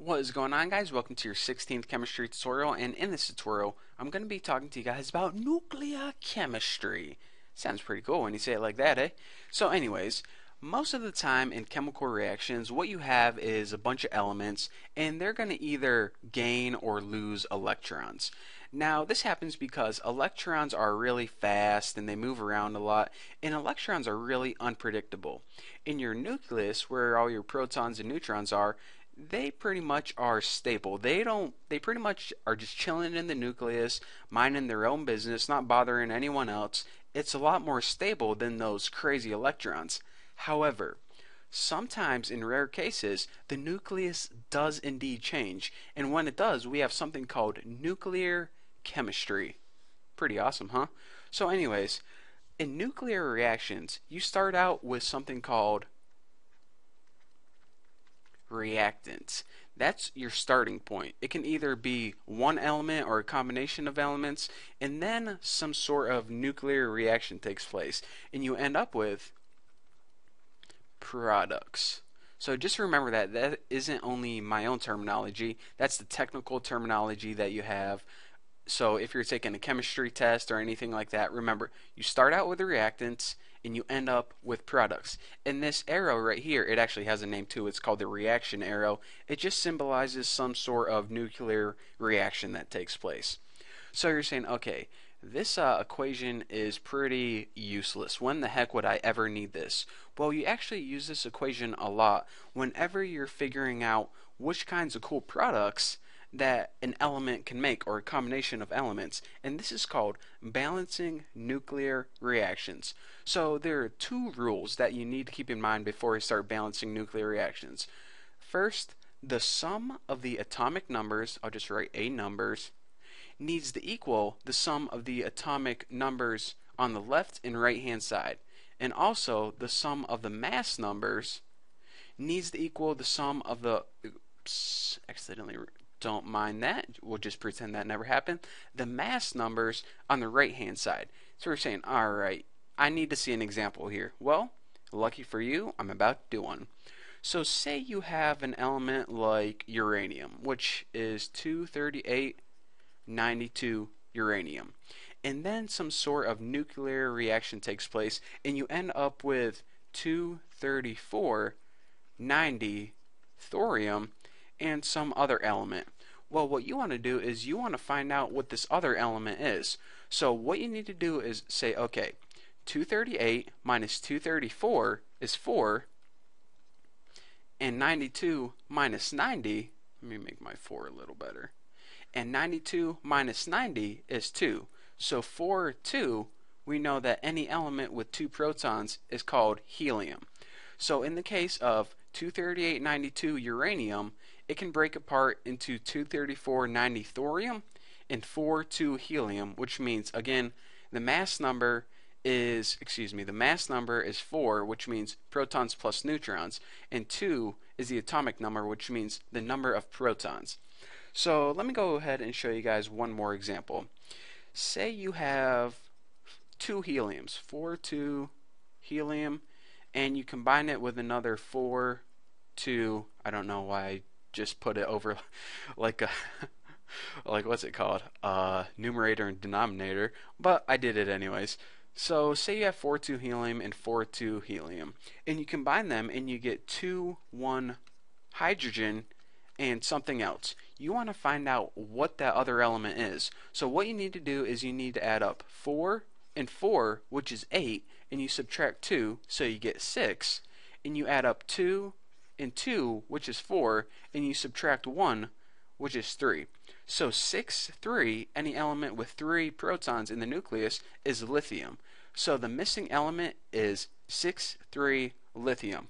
What is going on guys? Welcome to your 16th chemistry tutorial and in this tutorial I'm going to be talking to you guys about nuclear chemistry. Sounds pretty cool when you say it like that, eh? So anyways, most of the time in chemical reactions what you have is a bunch of elements and they're going to either gain or lose electrons. Now this happens because electrons are really fast and they move around a lot and electrons are really unpredictable. In your nucleus where all your protons and neutrons are they pretty much are stable. They don't they pretty much are just chilling in the nucleus, minding their own business, not bothering anyone else. It's a lot more stable than those crazy electrons. However, sometimes in rare cases, the nucleus does indeed change, and when it does, we have something called nuclear chemistry. Pretty awesome, huh? So anyways, in nuclear reactions, you start out with something called reactants. That's your starting point. It can either be one element or a combination of elements, and then some sort of nuclear reaction takes place, and you end up with products. So just remember that that isn't only my own terminology, that's the technical terminology that you have. So if you're taking a chemistry test or anything like that, remember you start out with the reactants and you end up with products. And this arrow right here, it actually has a name too. It's called the reaction arrow. It just symbolizes some sort of nuclear reaction that takes place. So you're saying, okay, this uh, equation is pretty useless. When the heck would I ever need this? Well, you actually use this equation a lot whenever you're figuring out which kinds of cool products that an element can make or a combination of elements and this is called balancing nuclear reactions. So there are two rules that you need to keep in mind before you start balancing nuclear reactions. First, the sum of the atomic numbers, I'll just write A numbers, needs to equal the sum of the atomic numbers on the left and right hand side. And also the sum of the mass numbers needs to equal the sum of the oops, accidentally don't mind that. We'll just pretend that never happened. The mass numbers on the right hand side. So we're saying, all right, I need to see an example here. Well, lucky for you, I'm about to do one. So say you have an element like uranium, which is 23892 uranium. And then some sort of nuclear reaction takes place, and you end up with 23490 thorium and some other element. Well, what you want to do is you want to find out what this other element is. So what you need to do is say, okay, 238 minus 234 is 4, and 92 minus 90, let me make my 4 a little better, and 92 minus 90 is 2. So for 2, we know that any element with two protons is called helium. So in the case of 23892 uranium, it can break apart into 23490 thorium and 42 helium, which means, again, the mass number is, excuse me, the mass number is 4, which means protons plus neutrons, and 2 is the atomic number, which means the number of protons. So let me go ahead and show you guys one more example. Say you have two heliums, 4, 2 helium, and you combine it with another 4, 2, I don't know why I just put it over like a like what's it called? Uh, numerator and denominator but I did it anyways. So say you have 4 2 helium and 4 2 helium and you combine them and you get 2 1 hydrogen and something else. You want to find out what that other element is. So what you need to do is you need to add up 4 and 4 which is 8 and you subtract 2 so you get 6 and you add up 2 and 2, which is 4, and you subtract 1, which is 3. So 6, 3, any element with 3 protons in the nucleus, is lithium. So the missing element is 6, 3, lithium.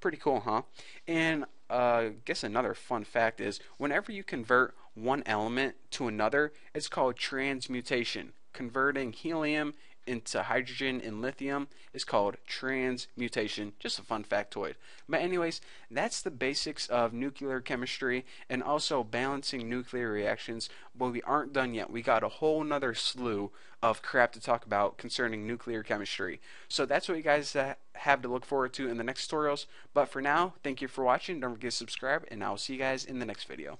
Pretty cool, huh? And uh, guess another fun fact is whenever you convert one element to another, it's called transmutation, converting helium into hydrogen and lithium is called transmutation. Just a fun factoid. But, anyways, that's the basics of nuclear chemistry and also balancing nuclear reactions. But we aren't done yet. We got a whole nother slew of crap to talk about concerning nuclear chemistry. So, that's what you guys uh, have to look forward to in the next tutorials. But for now, thank you for watching. Don't forget to subscribe, and I'll see you guys in the next video.